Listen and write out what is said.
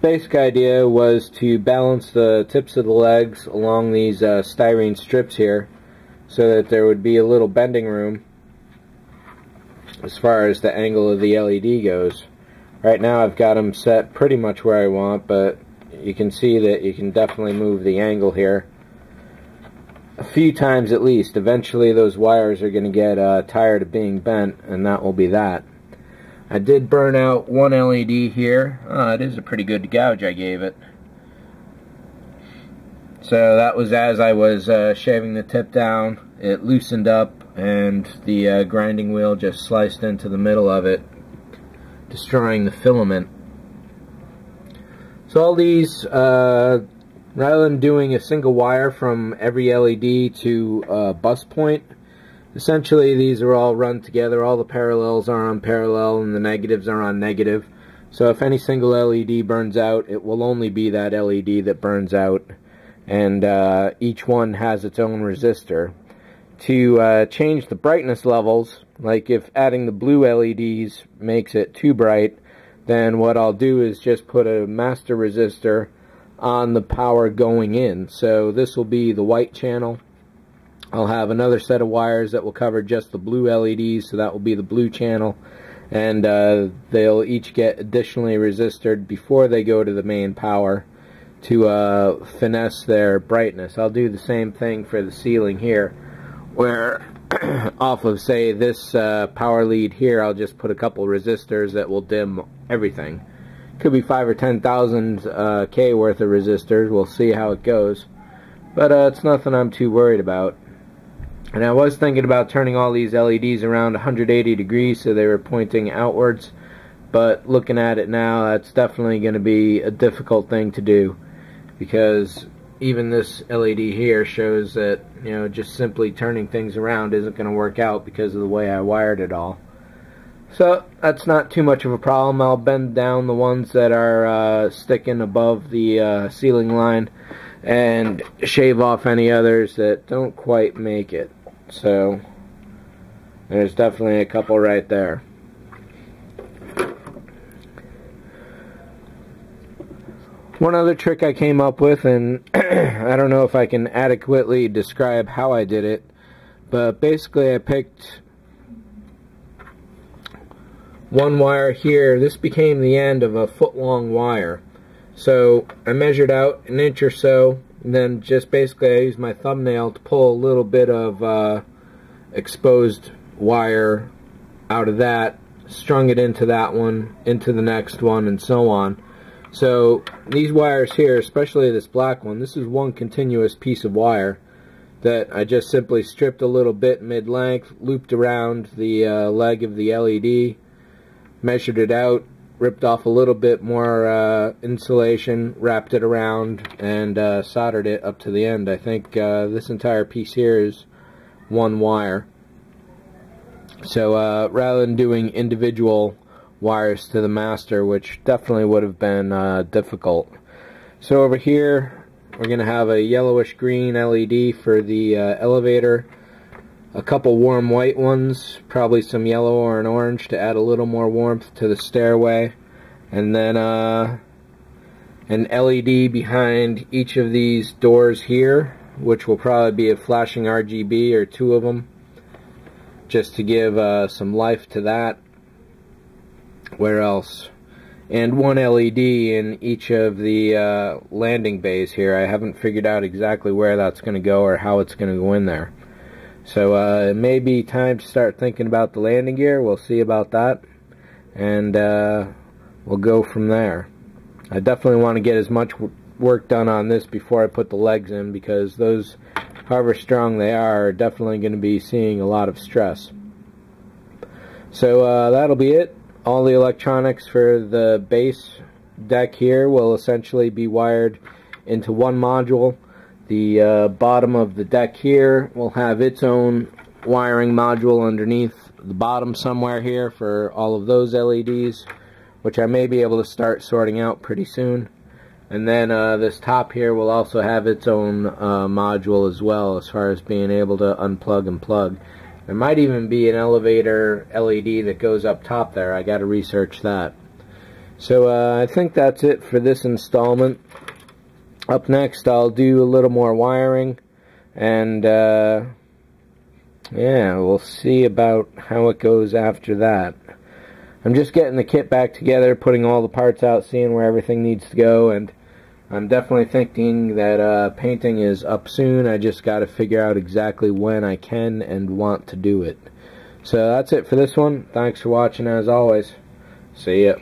basic idea was to balance the tips of the legs along these uh, styrene strips here so that there would be a little bending room as far as the angle of the LED goes. Right now I've got them set pretty much where I want, but you can see that you can definitely move the angle here a few times at least. Eventually those wires are going to get uh, tired of being bent, and that will be that. I did burn out one LED here. Oh, it is a pretty good gouge I gave it. So that was as I was uh, shaving the tip down. It loosened up and the uh, grinding wheel just sliced into the middle of it, destroying the filament. So all these, uh, rather than doing a single wire from every LED to a bus point, essentially these are all run together. All the parallels are on parallel and the negatives are on negative. So if any single LED burns out, it will only be that LED that burns out. And uh, each one has its own resistor. To uh, change the brightness levels, like if adding the blue LEDs makes it too bright, then what I'll do is just put a master resistor on the power going in. So this will be the white channel. I'll have another set of wires that will cover just the blue LEDs, so that will be the blue channel. And uh, they'll each get additionally resistored before they go to the main power to uh, finesse their brightness. I'll do the same thing for the ceiling here, where off of, say, this uh, power lead here, I'll just put a couple resistors that will dim everything. Could be five or ten thousand uh, K worth of resistors. We'll see how it goes. But uh, it's nothing I'm too worried about. And I was thinking about turning all these LEDs around 180 degrees so they were pointing outwards. But looking at it now, that's definitely going to be a difficult thing to do. Because even this LED here shows that, you know, just simply turning things around isn't going to work out because of the way I wired it all. So that's not too much of a problem. I'll bend down the ones that are uh, sticking above the uh, ceiling line and shave off any others that don't quite make it. So there's definitely a couple right there. One other trick I came up with, and I don't know if I can adequately describe how I did it, but basically I picked one wire here. This became the end of a foot long wire. So I measured out an inch or so, and then just basically I use my thumbnail to pull a little bit of uh, exposed wire out of that, strung it into that one, into the next one, and so on. So these wires here, especially this black one, this is one continuous piece of wire that I just simply stripped a little bit mid-length, looped around the uh, leg of the LED, measured it out, ripped off a little bit more uh, insulation, wrapped it around, and uh, soldered it up to the end. I think uh, this entire piece here is one wire. So uh, rather than doing individual wires to the master, which definitely would have been uh, difficult. So over here, we're going to have a yellowish green LED for the uh, elevator a couple warm white ones, probably some yellow or an orange to add a little more warmth to the stairway, and then uh, an LED behind each of these doors here, which will probably be a flashing RGB or two of them, just to give uh, some life to that. Where else? And one LED in each of the uh, landing bays here. I haven't figured out exactly where that's going to go or how it's going to go in there. So uh, it may be time to start thinking about the landing gear. We'll see about that. And uh, we'll go from there. I definitely want to get as much work done on this before I put the legs in because those, however strong they are, are definitely going to be seeing a lot of stress. So uh, that'll be it. All the electronics for the base deck here will essentially be wired into one module the uh, bottom of the deck here will have its own wiring module underneath the bottom somewhere here for all of those LEDs, which I may be able to start sorting out pretty soon. And then uh, this top here will also have its own uh, module as well as far as being able to unplug and plug. There might even be an elevator LED that goes up top there. I got to research that. So uh, I think that's it for this installment. Up next, I'll do a little more wiring, and uh, yeah, we'll see about how it goes after that. I'm just getting the kit back together, putting all the parts out, seeing where everything needs to go, and I'm definitely thinking that uh, painting is up soon. I just got to figure out exactly when I can and want to do it. So that's it for this one. Thanks for watching as always. See ya.